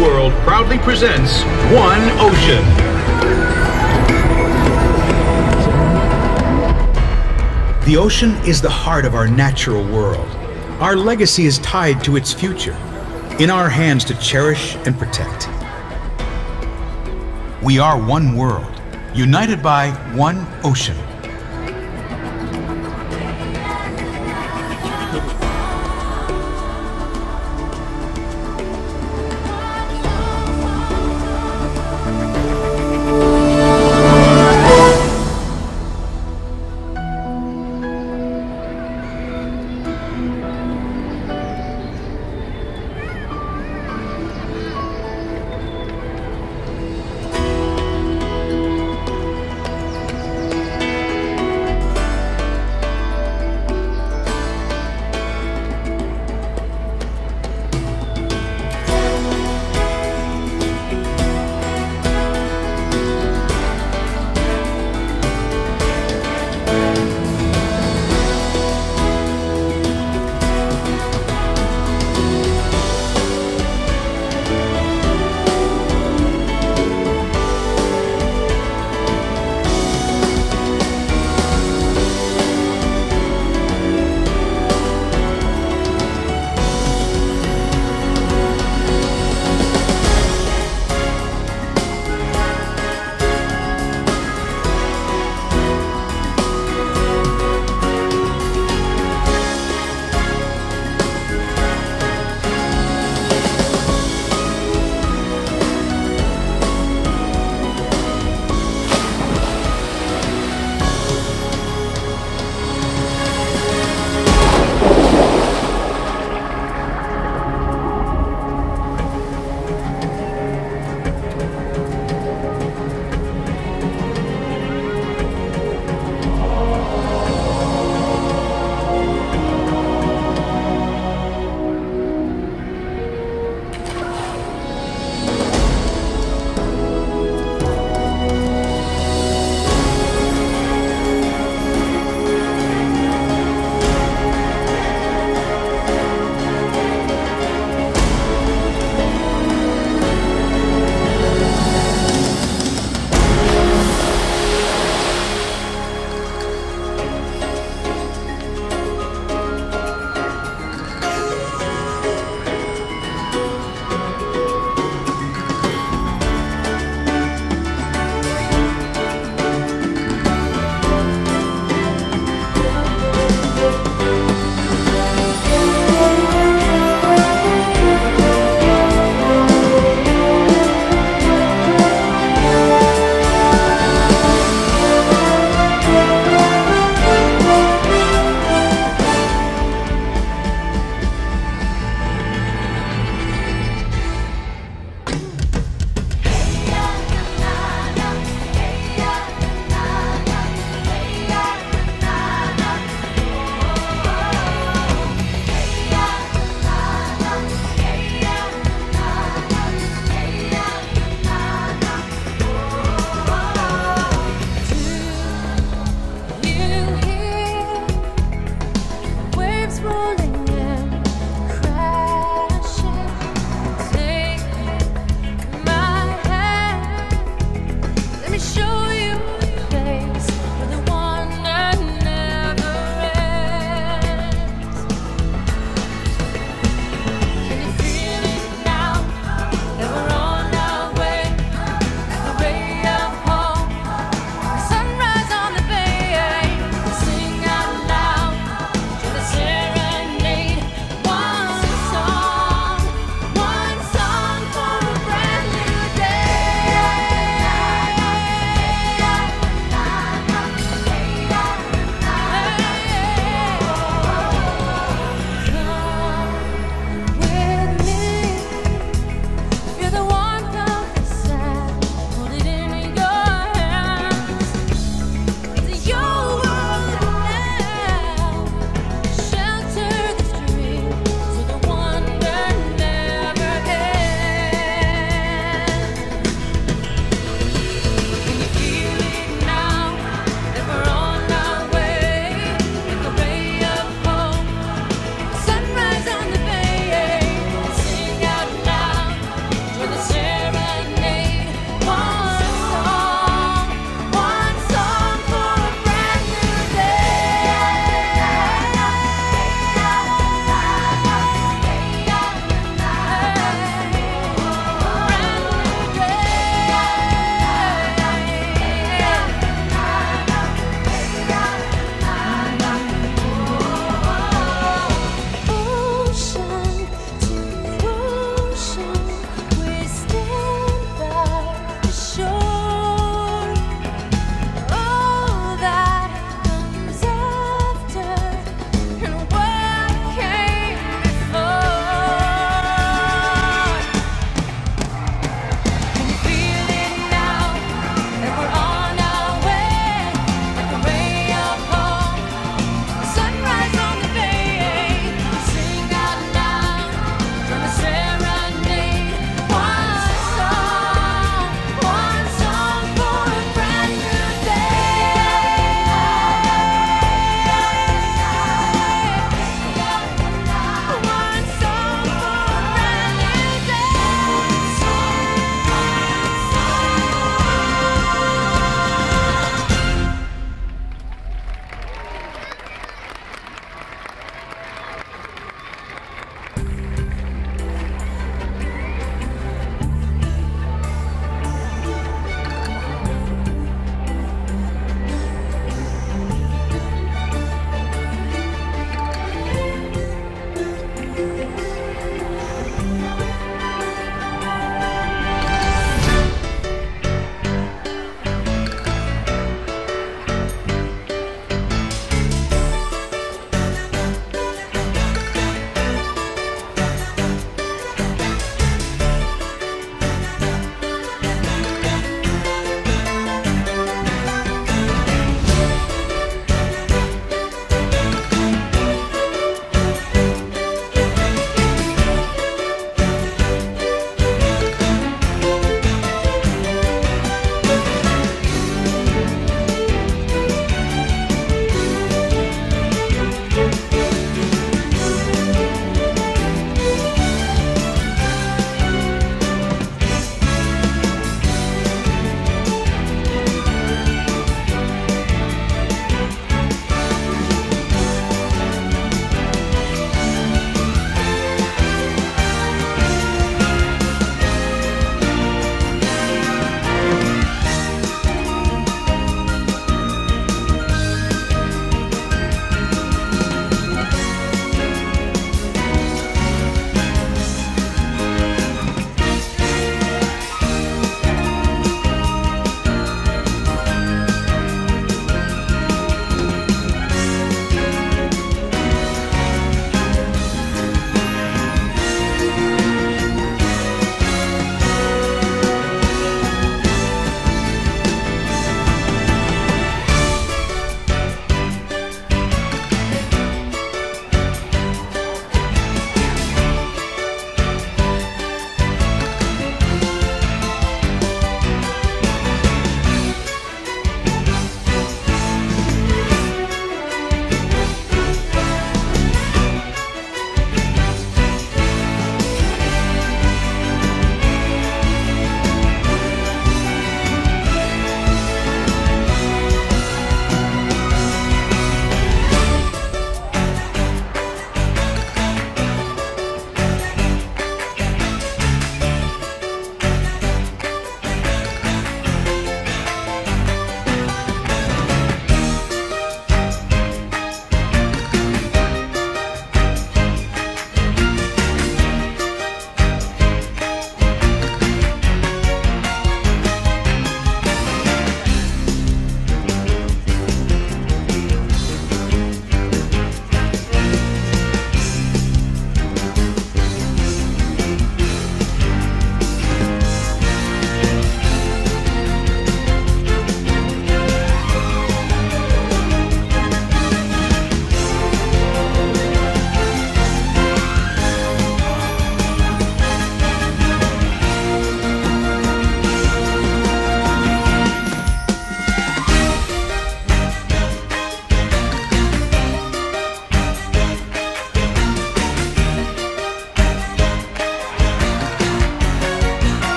World proudly presents One Ocean. The ocean is the heart of our natural world. Our legacy is tied to its future, in our hands to cherish and protect. We are one world, united by one ocean.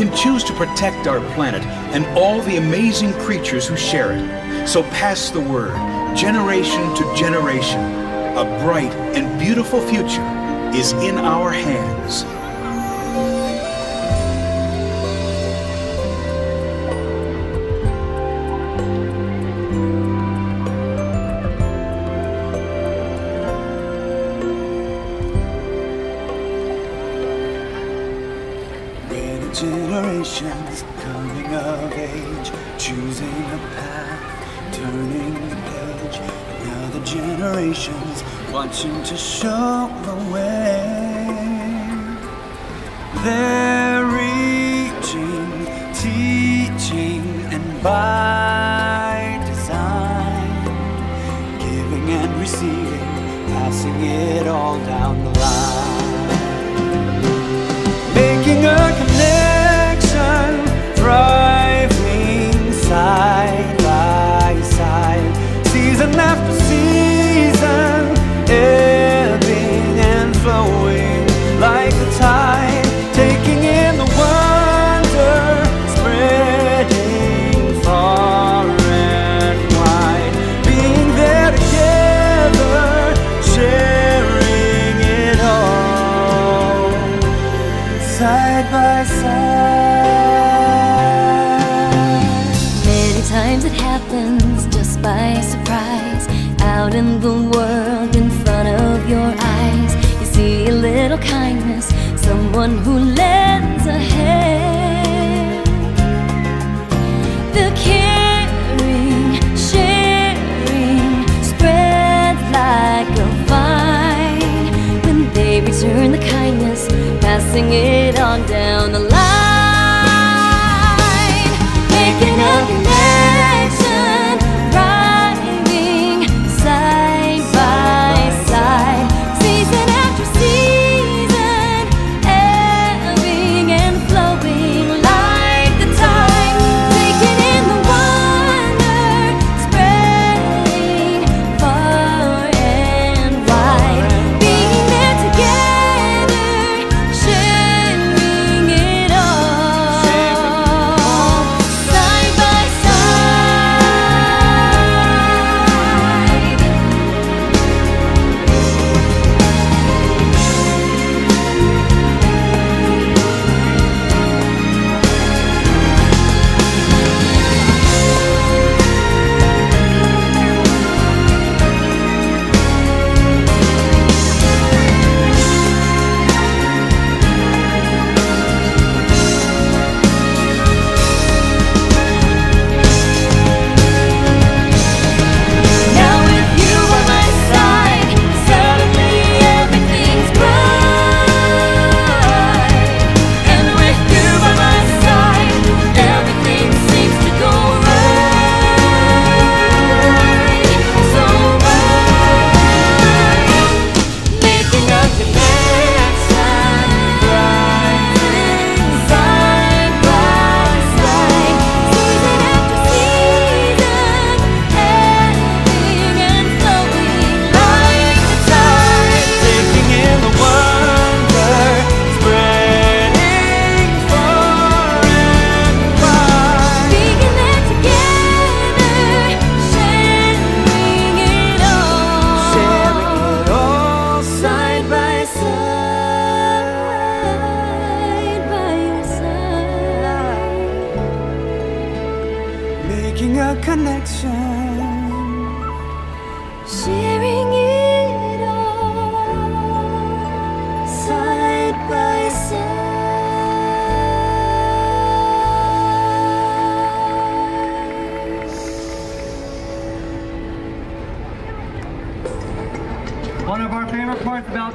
Can choose to protect our planet and all the amazing creatures who share it. So pass the word, generation to generation. A bright and beautiful future is in our hands. Generations coming of age, choosing a path, turning the page. Another generations watching to show the way. They're reaching, teaching, and by design, giving and receiving, passing it all down the line it happens just by surprise. Out in the world, in front of your eyes, you see a little kindness, someone who lends a hand. The caring, sharing spreads like a vine. When they return the kindness, passing it on down the line. Making a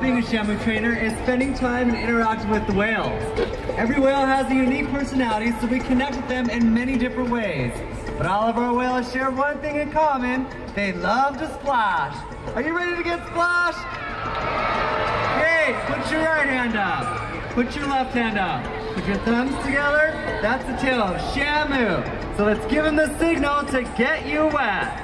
being a Shamu trainer is spending time and interacting with the whales. Every whale has a unique personality, so we connect with them in many different ways. But all of our whales share one thing in common. They love to splash. Are you ready to get splashed? Great, put your right hand up. Put your left hand up. Put your thumbs together. That's the tail of Shamu. So let's give him the signal to get you wet.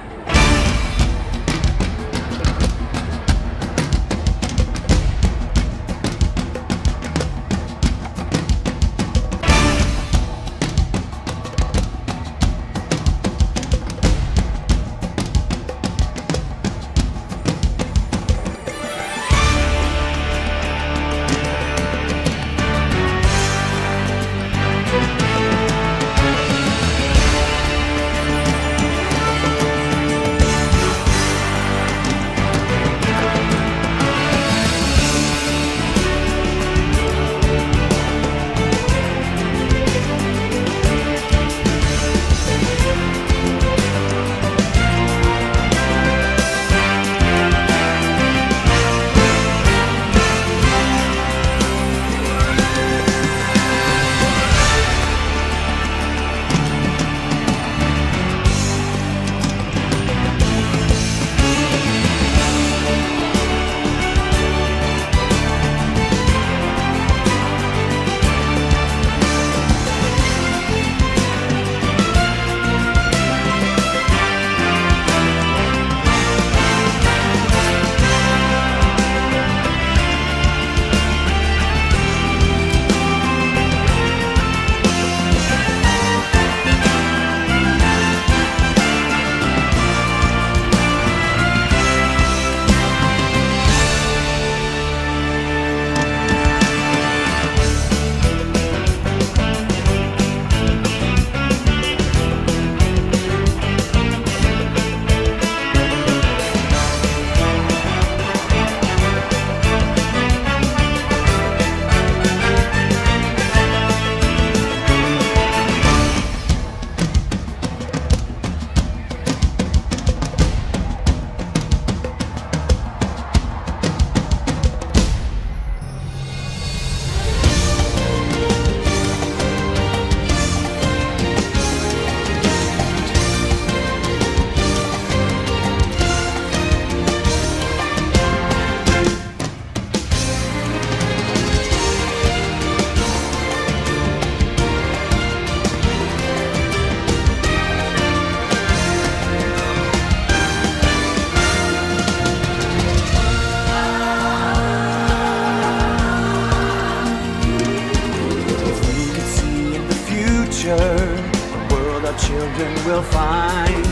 children will find.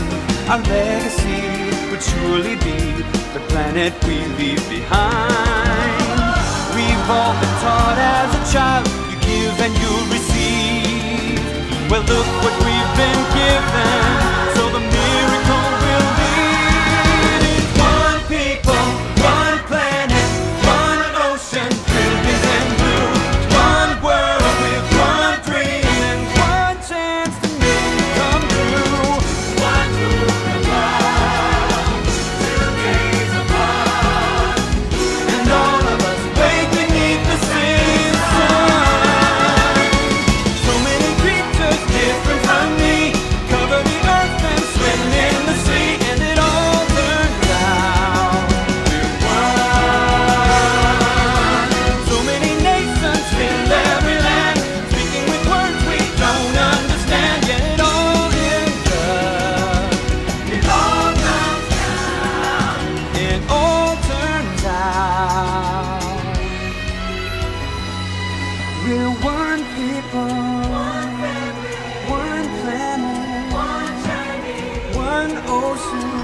Our legacy would surely be the planet we leave behind. We've all been taught as a child, you give and you receive. Well, look what we've been given. We're one people, one, family, one planet, one, journey, one ocean.